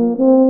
Mm-hmm.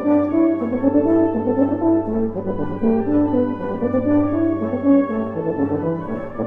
Thank you.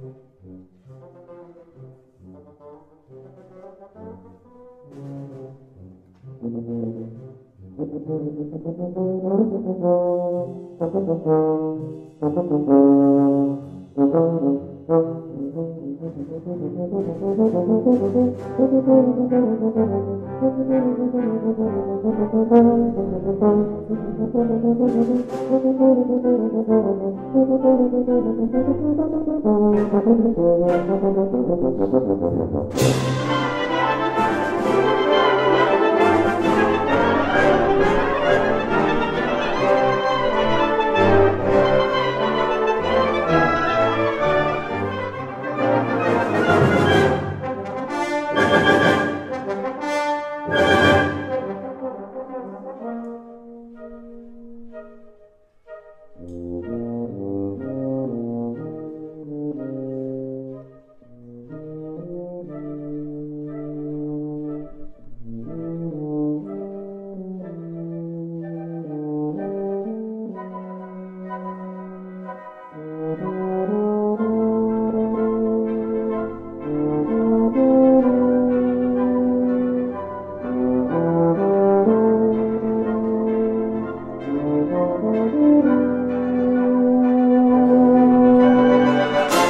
Mm-hmm. Thank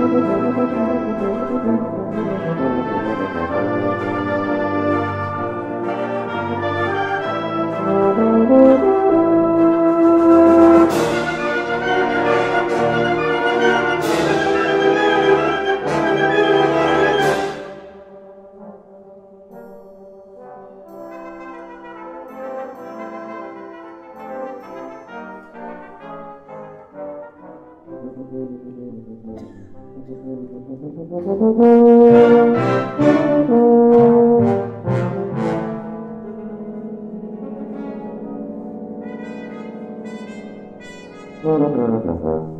Thank you. Mm-hmm.